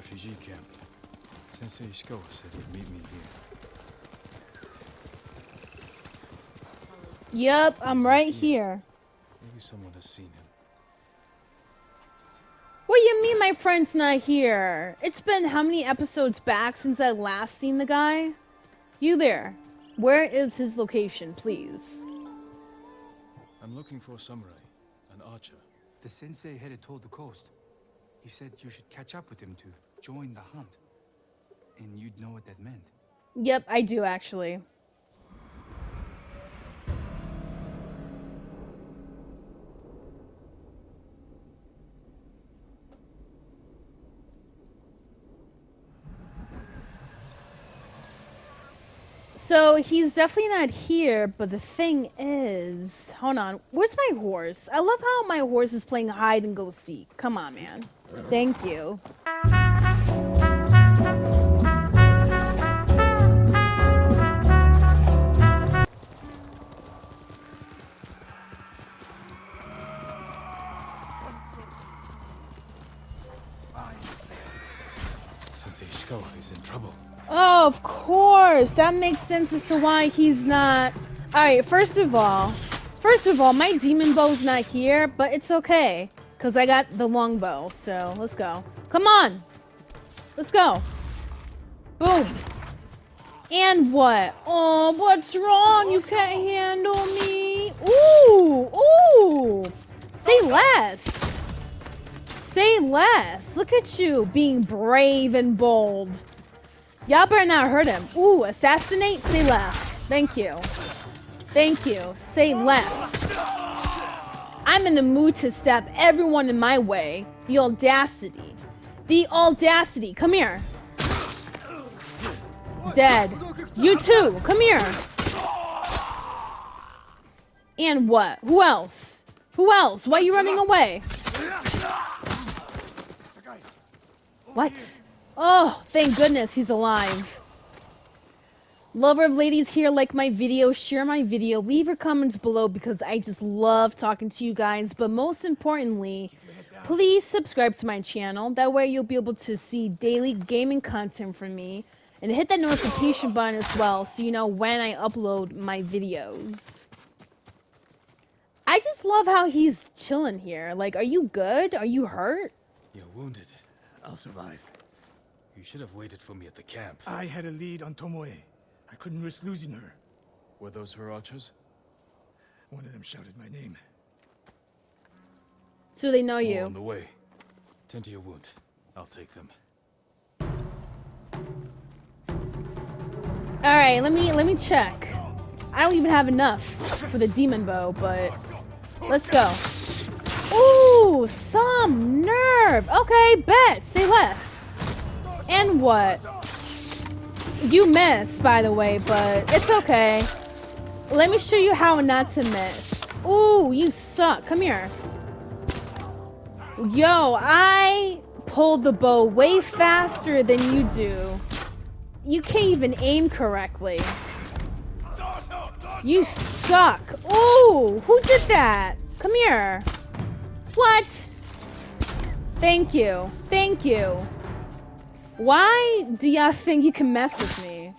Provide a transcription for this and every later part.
refugee camp. Sensei Ishikawa said he'd meet me here. Yep, I'm right here. Maybe someone has seen him. What do you mean my friend's not here? It's been how many episodes back since I last seen the guy? You there. Where is his location, please? I'm looking for a samurai, an archer. The sensei headed toward the coast. He said you should catch up with him to join the hunt. And you'd know what that meant. Yep, I do actually. So he's definitely not here, but the thing is, hold on, where's my horse? I love how my horse is playing hide and go seek. Come on, man. Thank you. In trouble. Oh, of course. That makes sense as to why he's not. Alright, first of all, first of all, my demon bow's not here, but it's okay. Because I got the longbow, so let's go. Come on! Let's go. Boom. And what? Oh, what's wrong? You can't handle me. Ooh, ooh. Say less. Say less. Look at you being brave and bold. Y'all better not hurt him. Ooh, assassinate? Say less. Thank you. Thank you. Say less. I'm in the mood to stab everyone in my way. The audacity. The audacity. Come here. Dead. You too. Come here. And what? Who else? Who else? Why are you running away? What? Oh, thank goodness he's alive. Lover of ladies here, like my video, share my video, leave your comments below because I just love talking to you guys. But most importantly, please subscribe to my channel. That way you'll be able to see daily gaming content from me. And hit that notification button as well so you know when I upload my videos. I just love how he's chilling here. Like, are you good? Are you hurt? You're wounded. I'll survive. You should have waited for me at the camp. I had a lead on Tomoe. I couldn't risk losing her. Were those her archers? One of them shouted my name. So they know More you. on the way. Tend to your wound. I'll take them. All right, let me let me check. I don't even have enough for the demon bow, but let's go. Ooh, some nerve. Okay, bet. Say less. And what? You missed, by the way, but it's okay. Let me show you how not to miss. Ooh, you suck. Come here. Yo, I pulled the bow way faster than you do. You can't even aim correctly. You suck. Ooh, who did that? Come here. What? Thank you. Thank you. Why do y'all think you can mess with me?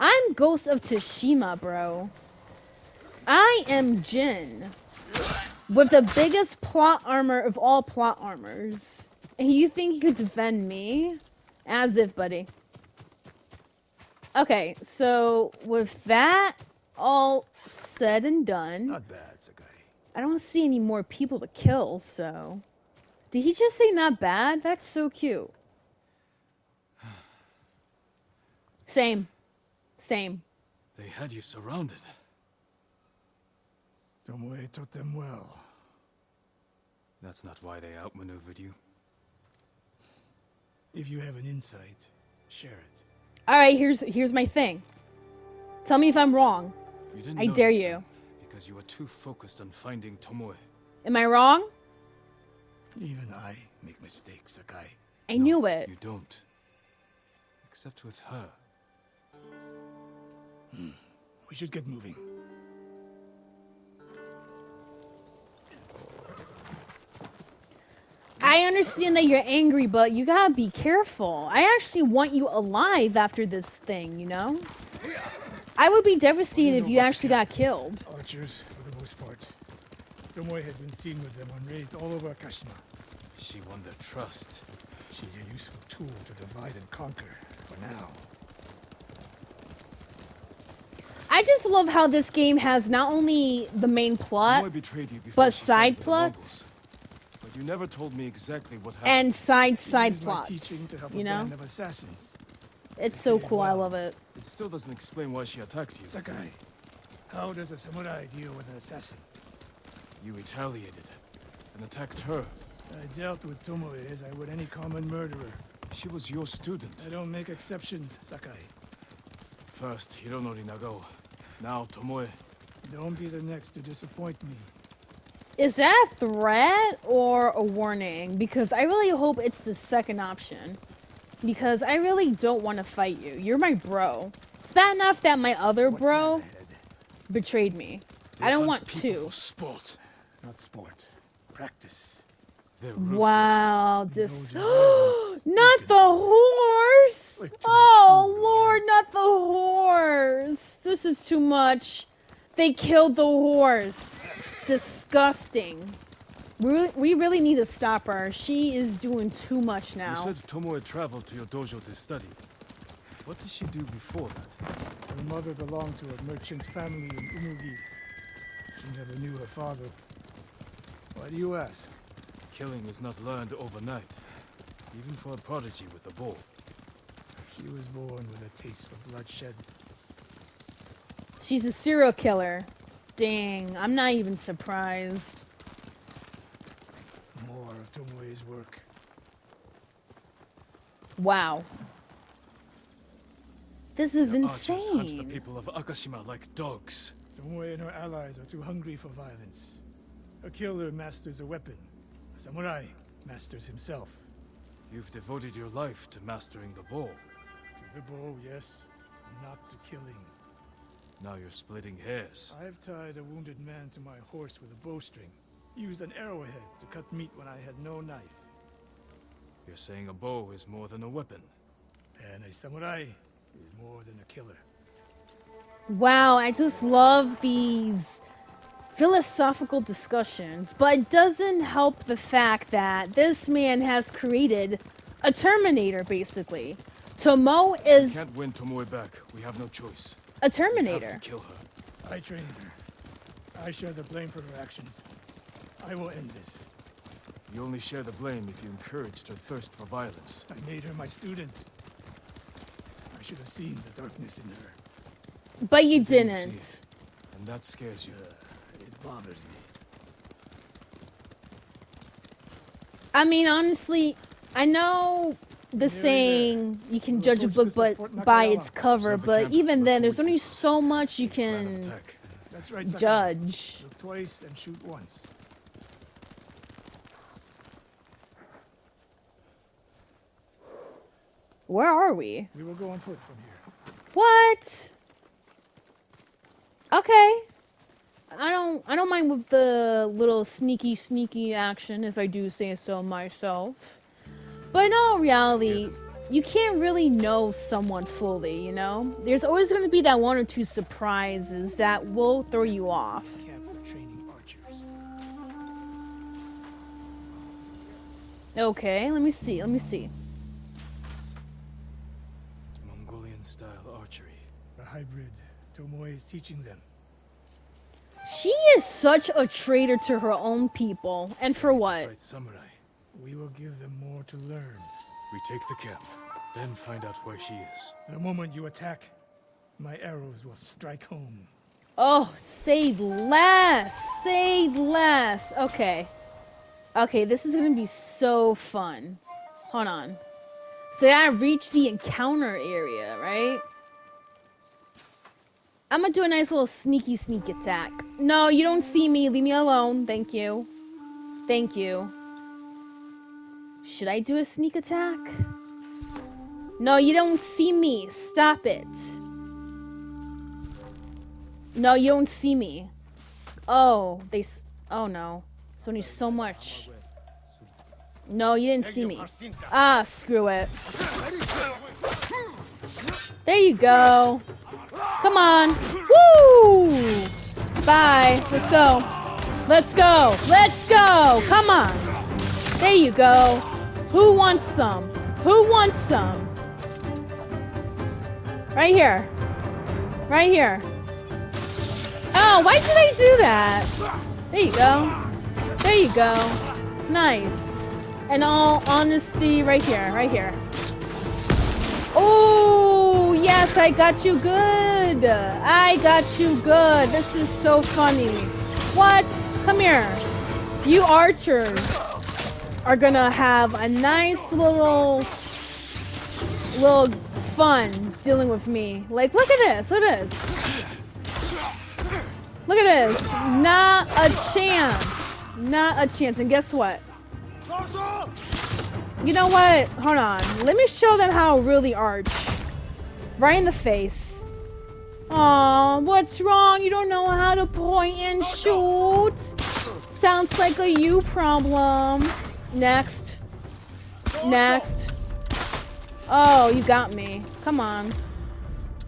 I'm Ghost of Tsushima, bro. I am Jin. With the biggest plot armor of all plot armors. And you think you could defend me? As if, buddy. Okay, so with that all said and done, Not bad, Sakai. I don't see any more people to kill, so. Did he just say not bad? That's so cute. Same. Same. They had you surrounded. Tomoe taught them well. That's not why they outmaneuvered you. If you have an insight, share it. Alright, here's here's my thing. Tell me if I'm wrong. You didn't I dare you. them because you were too focused on finding Tomoe. Am I wrong? Even I make mistakes, Sakai. I No, knew it. You don't. Except with her. We should get moving. I understand that you're angry, but you gotta be careful. I actually want you alive after this thing, you know? I would be devastated if you actually got killed. Archers, for the most part. Tomoe has been seen with them on raids all over Akashima. She won their trust. She's a useful tool to divide and conquer, for now. I just love how this game has not only the main plot Tomoe betrayed you before but side sided plots? But you never told me exactly what happened. and side She side used plots. teaching to help You know? assassins. It's so Okay, cool. I love it. It still doesn't explain why she attacked you. Sakai, how does a samurai deal with an assassin? You retaliated and attacked her. I dealt with Tomoe as I would any common murderer. She was your student. I don't make exceptions, Sakai. First Hironori Nagao, now Tomoe. Don't be the next to disappoint me. Is that a threat or a warning? Because I really hope it's the second option. Because I really don't want to fight you. You're my bro. It's bad enough that my other What's bro betrayed me. They I don't want people two. Sport. Not sport. Practice. They're. Wow, Indulge this in violence. not the horse. Like too much Oh lord, not the horse. This is too much. They killed the horse. Disgusting. We really, we really need to stop her. She is doing too much now. You now. said Tomoe traveled to your dojo to study. What did she do before that? Her mother belonged to a merchant family in Umugi. She never knew her father. Why do you ask? Killing is not learned overnight, even for a prodigy with a bow. She was born with a taste for bloodshed. She's a serial killer. Dang, I'm not even surprised. More of Tomoe's work. Wow. This is The archers hunt the people of Akashima like dogs. Tomoe and her allies are too hungry for violence. A killer masters a weapon. A samurai masters himself. You've devoted your life to mastering the bow. To the bow, yes, not to killing. Now you're splitting hairs. I've tied a wounded man to my horse with a bowstring. Used an arrowhead to cut meat when I had no knife. You're saying a bow is more than a weapon. And a samurai is more than a killer. Wow, I just love these philosophical discussions, but it doesn't help the fact that this man has created a Terminator, basically. Tomo We is can't win Tomoe back. We have no choice. a We have Terminator. to kill her. I trained her. I share the blame for her actions. I will end this. You only share the blame if you encouraged her thirst for violence. I made her my student. I should have seen the darkness in her. But you didn't didn't. it. And that scares you. It bothers me. I mean, honestly, I know the saying you can judge a book but by its cover, but even then, there's only so much you can. That's right, judge. Look twice and shoot once. Where are we? We will go on foot from here. What? Okay. I don't I don't mind with the little sneaky sneaky action if I do say so myself. But in all reality, you can't really know someone fully, you know? There's always going to be that one or two surprises that will throw you off. Camp for training archers. Okay, let me see. Let me see. Mongolian style archery. A hybrid. Tomoe is teaching them. She is such a traitor to her own people. And for what? Fight samurai. We will give them more to learn. We take the camp, then find out where she is. The moment you attack, my arrows will strike home. Oh, save less. Save less. Okay. Okay, this is gonna be so fun. Hold on. So I reach the encounter area, right? I'm gonna do a nice little sneaky sneak attack. No, you don't see me. Leave me alone. Thank you. Thank you. Should I do a sneak attack? No, you don't see me. Stop it. No, you don't see me. Oh, they. s- Oh no. There's only so much. No, you didn't see me. Ah, screw it. There you go. Come on. Woo! Bye. Let's go. Let's go. Let's go. Come on. There you go. Who wants some? Who wants some? Right here. Right here. Oh, why did I do that? There you go. There you go. Nice. In all honesty, right here, right here. Oh, yes, I got you good. I got you good. This is so funny. What? Come here. You archers are gonna have a nice little, little fun dealing with me. Like, look at this. Look at this. Look at this. Not a chance. Not a chance. And guess what? You know what? Hold on. Let me show them how really arch. Right in the face. Aw, what's wrong? You don't know how to point and oh, shoot? Sounds like a you problem. Next. Next. Oh, you got me. Come on.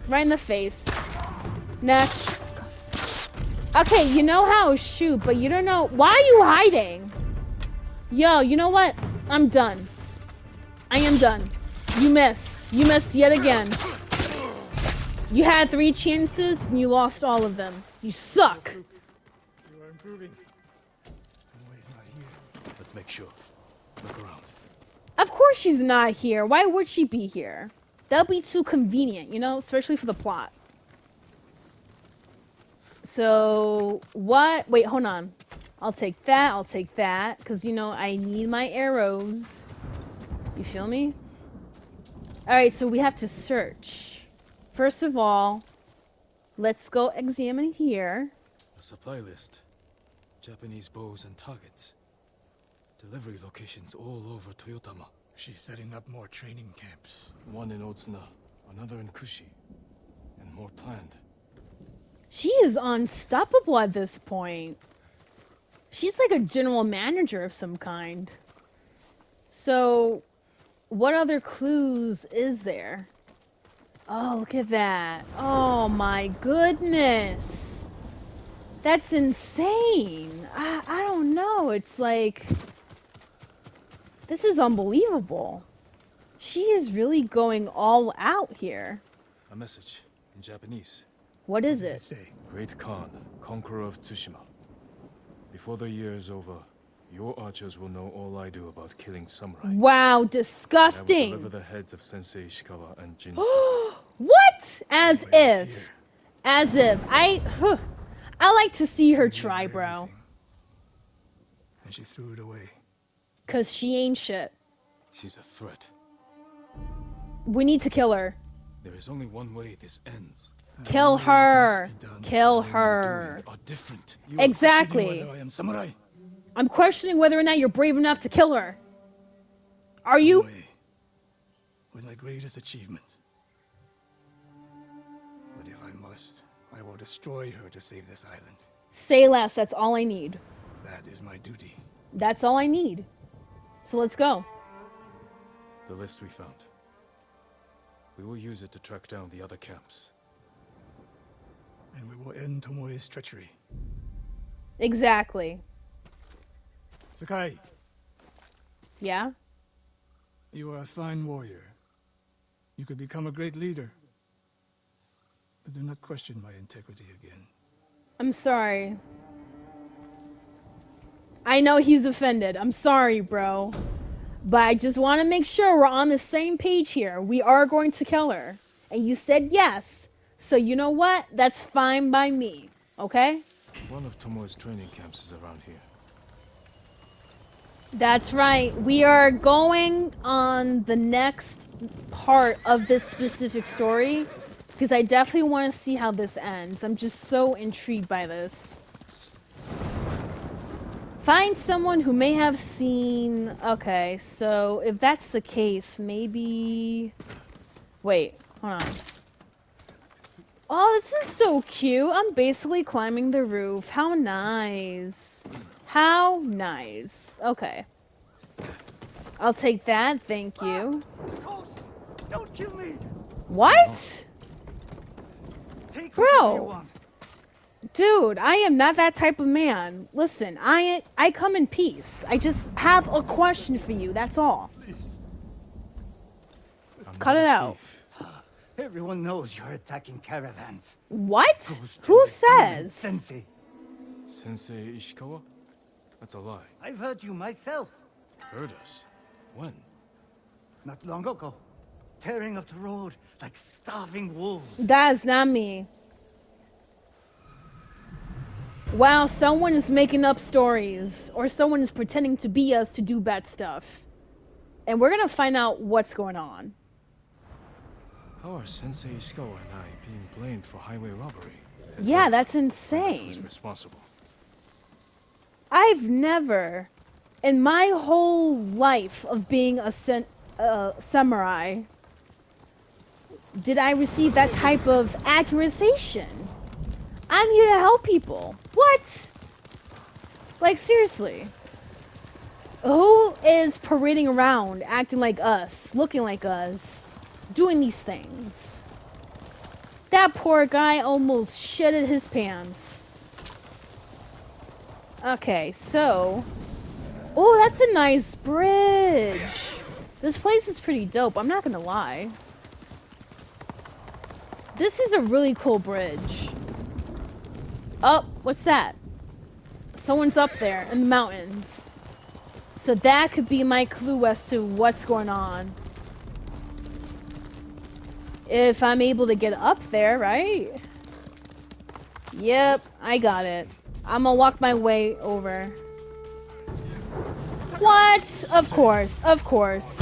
Right in the face. Next. Okay, you know how to shoot, but you don't know- Why are you hiding? Yo, you know what? I'm done. I am done. You missed. You missed yet again. You had three chances and you lost all of them. You suck. You are improving. Tomoe's not here. Let's make sure. Look around. Of course she's not here. Why would she be here? That'll be too convenient, you know, especially for the plot. So, what? Wait, hold on. I'll take that, I'll take that, because, you know, I need my arrows. You feel me? Alright, so we have to search. First of all, let's go examine here. A supply list. Japanese bows and targets. Delivery locations all over Toyotama. She's setting up more training camps. One in Otsuna, another in Kushi, and more planned. She is unstoppable at this point. She's like a general manager of some kind. So, what other clues is there? Oh, look at that. Oh my goodness. That's insane. I, I don't know. It's like. This is unbelievable. She is really going all out here. A message in Japanese. What is What it? it say? Great Khan, conqueror of Tsushima. Before the year is over, your archers will know all I do about killing samurai. Wow, And I will disgusting. deliver the heads of Sensei Ishikawa and Jin. what? As if. As if. I. huh. I like to see her try, bro. And she threw it away. Cause she ain't shit. She's a threat. We need to kill her. There is only one way this ends. Kill her. must be done. Kill her. are different. You Exactly. whether I am samurai. I'm questioning whether or not you're brave enough to kill her. Are you? Was my greatest achievement. Will destroy her to save this island. Say less. That's all I need. That is my duty. That's all I need. So let's go. The list we found. We will use it to track down the other camps. And we will end Tomoe's treachery. Exactly. Sakai, Yeah? you are a fine warrior. You could become a great leader. But do not question my integrity again. I'm sorry. I know he's offended. I'm sorry, bro. But I just want to make sure we're on the same page here. We are going to kill her. And you said yes. So you know what? That's fine by me. Okay? One of Tomoe's training camps is around here. That's right. We are going on the next part of this specific story because I definitely want to see how this ends. I'm just so intrigued by this. Find someone who may have seen. Okay, so if that's the case, maybe. Wait, hold on. Oh, this is so cute. I'm basically climbing the roof. How nice. How nice. Okay. I'll take that, thank you. Don't kill me. What? Take Bro. you want. Dude, I am not that type of man. Listen, I I come in peace. I just have a question for you, that's all. I'm Cut it a out. Everyone knows you're attacking caravans. What? Who says? Sensei. Sensei Ishikawa? That's a lie. I've heard you myself. Heard us. When? Not long ago. Tearing up the road like starving wolves. That is not me. Wow, someone is making up stories, or someone is pretending to be us to do bad stuff. And we're gonna find out what's going on. How are Sensei Ishikawa and I being blamed for highway robbery? And Yeah, that's are Who's insane. responsible? I've never, in my whole life of being a sen- uh, samurai, did I receive that type of accusation. I'm here to help people. What? Like, seriously. Who is parading around, acting like us, looking like us, doing these things? That poor guy almost shitted his pants. Okay, so. Oh, that's a nice bridge. This place is pretty dope, I'm not gonna lie. This is a really cool bridge. Oh, what's that? Someone's up there in the mountains. So that could be my clue as to what's going on. If I'm able to get up there, right? Yep, I got it. I'm gonna walk my way over. What? Of course, of course.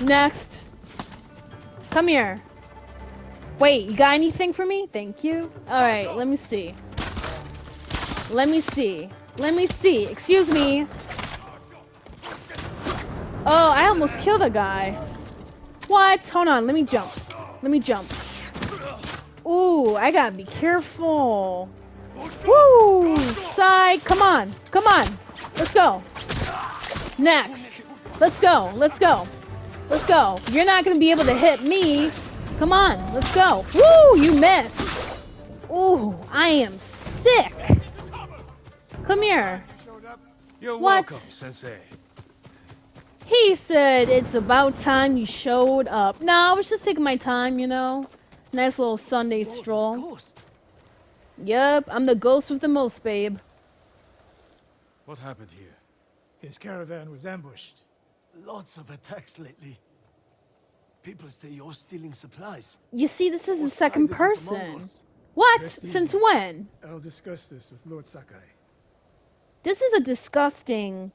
Next. Come here. Wait, you got anything for me? Thank you. Alright, let me see. Let me see. Let me see. Excuse me. Oh, I almost killed a guy. What? Hold on, let me jump. Let me jump. Ooh, I gotta be careful. Woo! Side, come on, come on. Let's go. Next. Let's go, let's go. Let's go. You're not gonna be able to hit me. Come on, let's go. Woo! You missed. Ooh, I am sick. Come here. You're What? welcome, Sensei. He said it's about time you showed up. No, I was just taking my time, you know. Nice little Sunday stroll. Ghost. Yep, I'm the ghost with the most, babe. What happened here? His caravan was ambushed. Lots of attacks lately. People say you're stealing supplies. You see, this is or the second sided with the person. What? Rest Since easy. when? I'll discuss this with Lord Sakai. This is a disgusting,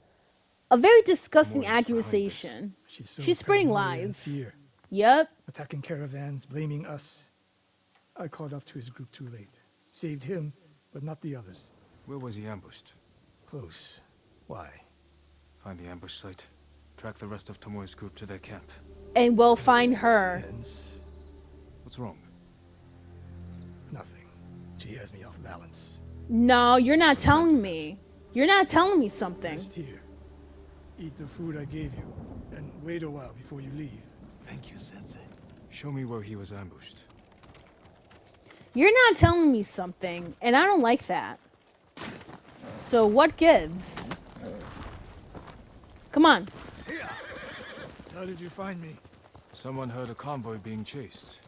a very disgusting Moira's behind this. accusation. She sows She's spreading lies. Fear, Yep. attacking caravans, blaming us. I caught up to his group too late. Saved him, but not the others. Where was he ambushed? Close. Why? Find the ambush site. Track the rest of Tomoe's group to their camp. And we'll find her. Sense? What's wrong? Nothing. She has me off balance. No, you're not telling me. You're not telling me something. Rest here. Eat the food I gave you, and wait a while before you leave. Thank you, Sensei. Show me where he was ambushed. You're not telling me something, and I don't like that. So what gives? Come on. How did you find me? Someone heard a convoy being chased.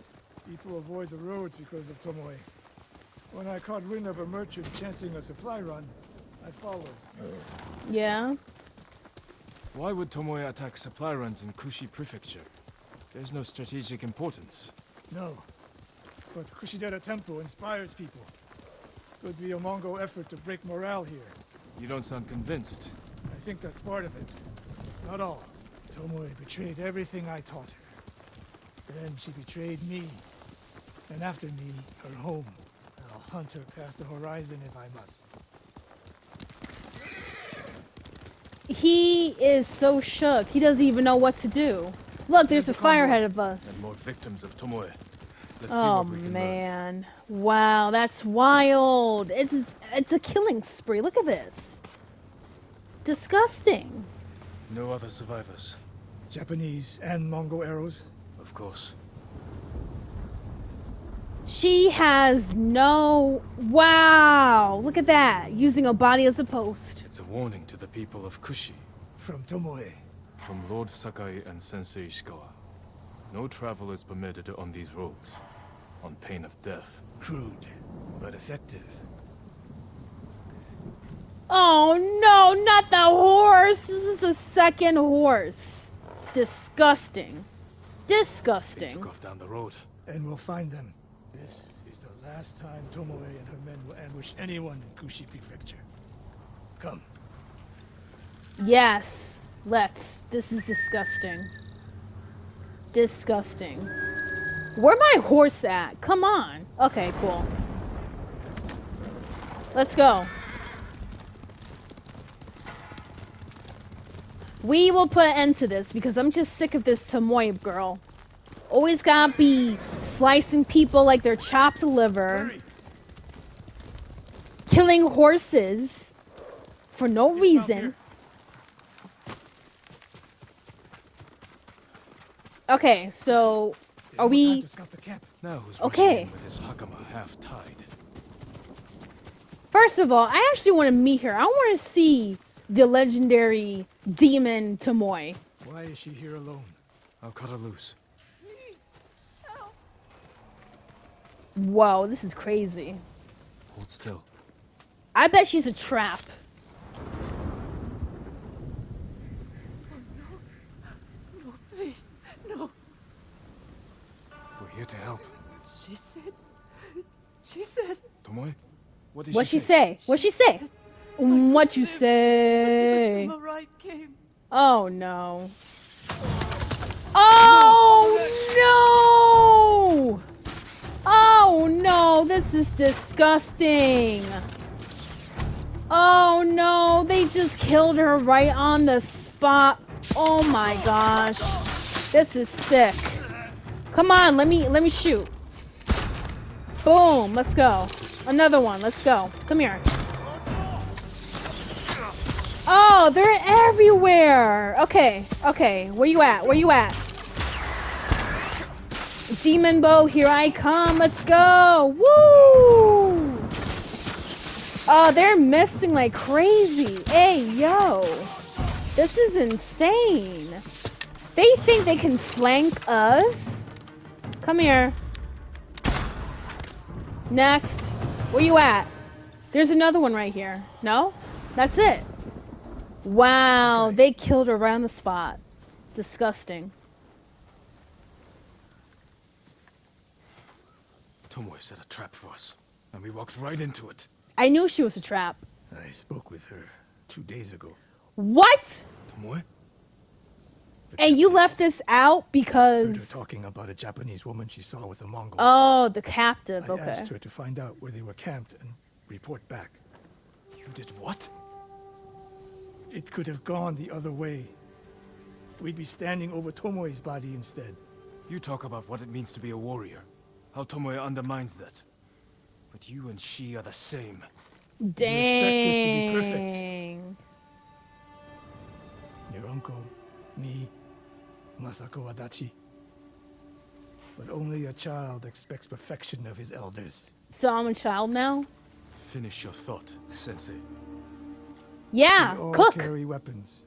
People avoid the roads because of Tomoe. When I caught wind of a merchant chancing a supply run, I followed. Yeah. Why would Tomoe attack supply runs in Kushi Prefecture? There's no strategic importance. No. But Kushidera Temple inspires people. Could be a Mongol effort to break morale here. You don't sound convinced. I think that's part of it. Not all. Tomoe betrayed everything I taught her. Then she betrayed me. And after me, her home. I'll hunt her past the horizon if I must. He is so shook. He doesn't even know what to do. Look, there's a There's a fire ahead of us. And more victims of Tomoe. Let's see Oh what we can learn. man. Wow, that's wild. It's it's a killing spree. Look at this. Disgusting. No other survivors. Japanese and Mongol arrows? Of course. She has no. Wow! Look at that. Using a body as a post. It's a warning to the people of Kushi, From Tomoe. from Lord Sakai and Sensei Ishikawa. No travel is permitted on these roads, on pain of death. Crude, but effective. Oh no, not the horse! This is the second horse. Disgusting. Disgusting. They Disgusting. took off down the road. And we'll find them. This is the last time Tomoe and her men will ambush anyone in Kushi Prefecture. Come. Yes, let's. This is disgusting. Disgusting. Where my horse at? Come on. Okay, cool. Let's go. We will put an end to this because I'm just sick of this Tomoe girl. Always gotta be slicing people like they're chopped liver, killing horses for no reason. Okay, so Are we- time the camp. Now who's Okay. with his hakama half tied? First of all, I actually want to meet her. I want to see the legendary demon Tomoe. Why is she here alone? I'll cut her loose. Whoa, this is crazy. Hold still. I bet she's a trap. No, please, no. We're here to help. She said. She said. Tomoe? What did What'd she say? say? What'd she say? Mm, what you say? Oh no. Oh no! Oh no, this is disgusting. Oh no, they just killed her right on the spot. Oh my gosh. This is sick. Come on, let me let me shoot. Boom, let's go. Another one, let's go. Come here. Oh, they're everywhere. Okay, okay. Where you at? Where you at? Demon bow, here I come. Let's go. Woo! Oh, they're missing like crazy. Hey, yo. This is insane. They think they can flank us? Come here. Next. Where you at? There's another one right here. No? That's it. Wow, they killed her right on the spot. Disgusting. Tomoe set a trap for us, and we walked right into it. I knew she was a trap. I spoke with her two days ago. What? Tomoe? And you left this out Heard her because. talking about a Japanese woman she saw with the Mongols. Oh, the captive. I Okay. asked her to find out where they were camped and report back. You did what? It could have gone the other way. We'd be standing over Tomoe's body instead. You talk about what it means to be a warrior. How Tomoe undermines that. But you and she are the same. Dang. You expect us to be perfect. Your uncle, me, Masako Adachi. But only a child expects perfection of his elders. So I'm a child now? Finish your thought, Sensei. Yeah, we all cook. carry weapons.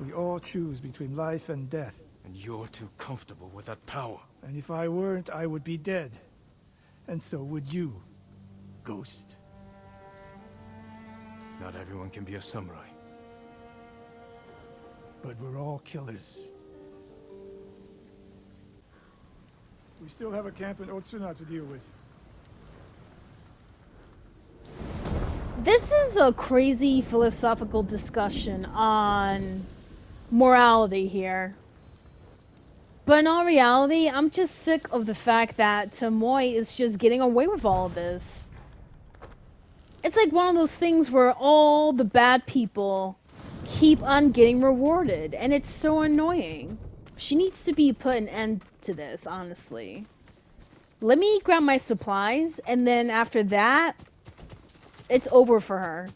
We all choose between life and death. And you're too comfortable with that power. And if I weren't, I would be dead. And so would you, Ghost. Not everyone can be a samurai. But we're all killers. We still have a camp in Otsuna to deal with. This is a crazy philosophical discussion on morality here. But in all reality, I'm just sick of the fact that Tomoe is just getting away with all of this. It's like one of those things where all the bad people keep on getting rewarded, and it's so annoying. She needs to be put an end to this, honestly. Let me grab my supplies, and then after that, it's over for her.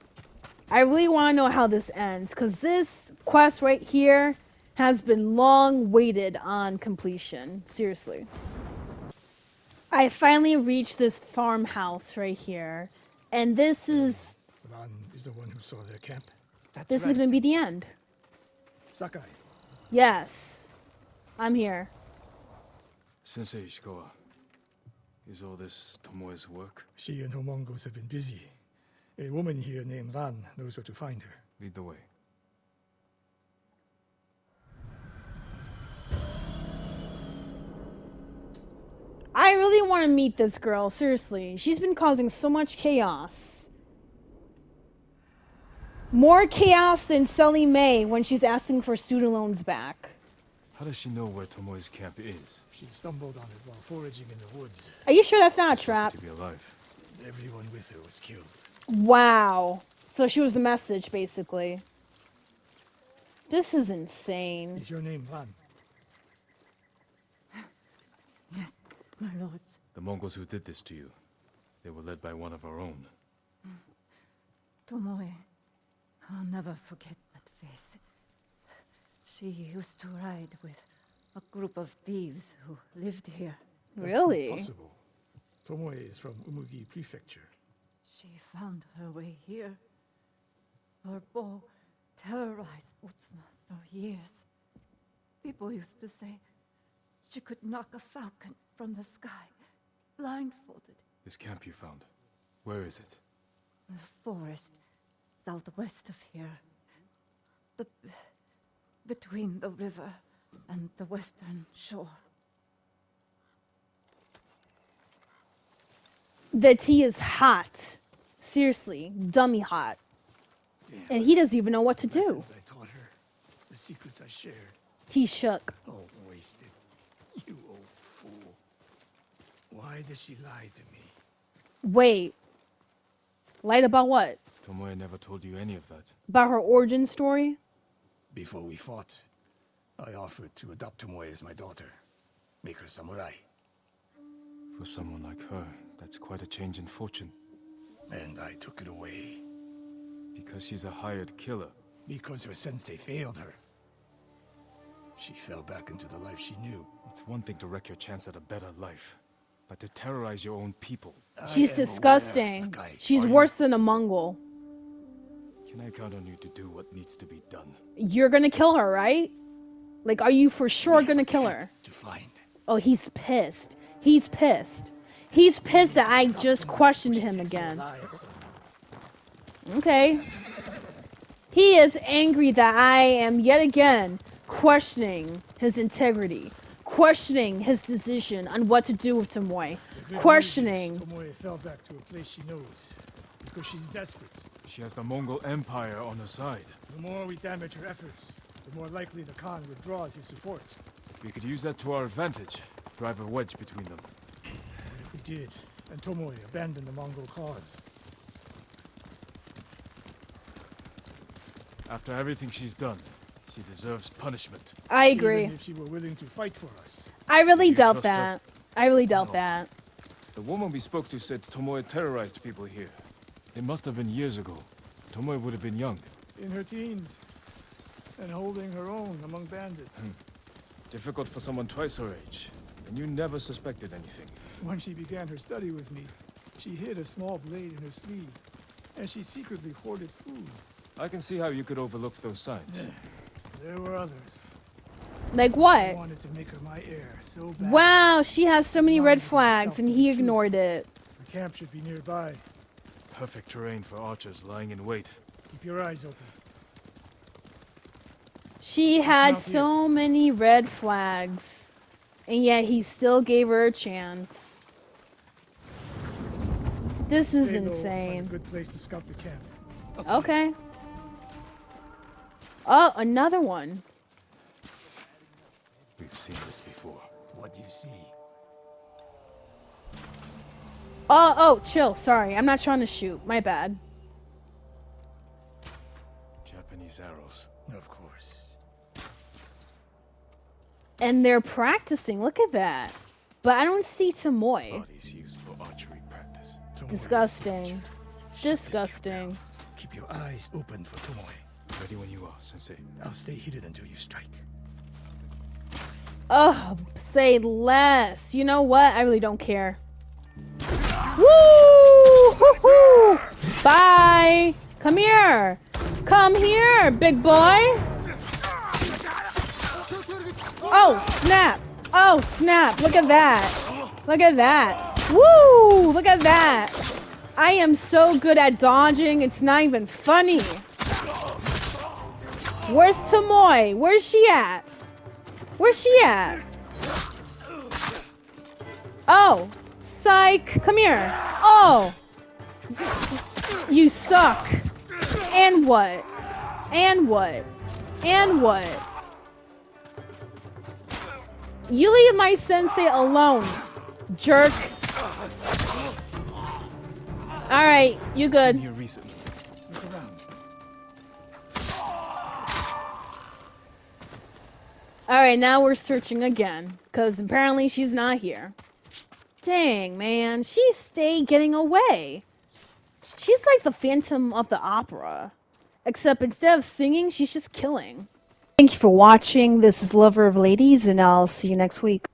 I really want to know how this ends because this quest right here has been long waited on completion. Seriously. I finally reached this farmhouse right here. And this is Ran is the one who saw their camp. That's this right. is gonna be the end. Sakai, Yes. I'm here. Sensei Ishikawa, is all this Tomoe's work? she and her Mongols have been busy. A woman here named Ran knows where to find her. Lead the way. I really want to meet this girl, seriously. She's been causing so much chaos. More chaos than Sallie Mae when she's asking for student loans back. How does she know where Tomoe's camp is? She stumbled on it while foraging in the woods. Are you sure that's not a trap? To be alive. Everyone with her was killed. Wow. So she was a message, basically. This is insane. Is your name Ran? Yes, my lords. The Mongols who did this to you, they were led by one of our own. Tomoe. I'll never forget that face. She used to ride with a group of thieves who lived here. That's Really? Impossible. Tomoe is from Umugi Prefecture. She found her way here. Her bow terrorized Otsuna for years. People used to say she could knock a falcon from the sky, blindfolded. This camp you found, where is it? The forest southwest of here. The between the river and the western shore. The tea is hot. Seriously, dummy hot. And he doesn't even know what to do. I taught her. The secrets I shared. He shook. All wasted. You old fool. Why did she lie to me? Wait. Light about what? Tomoe never told you any of that. About her origin story? Before we fought, I offered to adopt Tomoe as my daughter. Make her a samurai. For someone like her, that's quite a change in fortune. And I took it away. Because she's a hired killer. Because her sensei failed her. She fell back into the life she knew. It's one thing to wreck your chance at a better life, but to terrorize your own people. She's I aware, disgusting. She's Are you- worse than a Mongol. Can I count on you to do what needs to be done? You're gonna kill her, right? Like, are you for sure We gonna kill her? To find. Oh, he's pissed. He's pissed. He's pissed that I just questioned him she takes their again. Okay. He is angry that I am yet again questioning his integrity, questioning his decision on what to do with Tomoe, questioning. news Tomoe fell back to a place she knows. Because she's desperate. She has the Mongol Empire on her side. The more we damage her efforts, the more likely the Khan withdraws his support. We could use that to our advantage. Drive a wedge between them. What we did, and Tomoe abandoned the Mongol cause? After everything she's done, she deserves punishment. I agree. Even if she were willing to fight for us. I really You doubt trust her? that. I really doubt No. that. The woman we spoke to said Tomoe terrorized people here. It must have been years ago. Tomoe would have been young. In her teens. And holding her own among bandits. Hmm. Difficult for someone twice her age. And you never suspected anything. When she began her study with me, she hid a small blade in her sleeve. And she secretly hoarded food. I can see how you could overlook those signs. There were others. Like I what? wanted to make her my heir so bad. Wow, she has so many red flags and he ignored it. The camp should be nearby. Perfect terrain for archers lying in wait. Keep your eyes open. She had so many red flags, and yet he still gave her a chance. This is Stay low a insane. good place to scout the camp. Okay. Oh, another one. We've seen this before. What do you see? Oh, oh, chill. Sorry, I'm not trying to shoot. My bad. Japanese arrows. Of course. And they're practicing. Look at that. But I don't see Tomoe. Bodies used for archery practice. Tomoe is Disgusting. injured. Shut this camp Disgusting. Keep your eyes open for Tomoe. Ready when you are, Sensei. I'll stay hidden until you strike. Ugh, say less. You know what? I really don't care. Woo! Hoo-hoo! Bye! Come here! Come here, big boy! Oh, snap! Oh, snap! Look at that! Look at that! Woo! Look at that! I am so good at dodging, it's not even funny. Where's Tomoe? Where's she at? Where's she at? Oh, psych! Come here! Oh! You suck! And what? And what? And what? You leave my sensei alone, jerk. Alright, you good. Seen here recently. Look around. Alright, now we're searching again. Because apparently she's not here. Dang, man. She stayed getting away. She's like the Phantom of the Opera. Except instead of singing, she's just killing. Thank you for watching. This is Lover of Ladies, and I'll see you next week.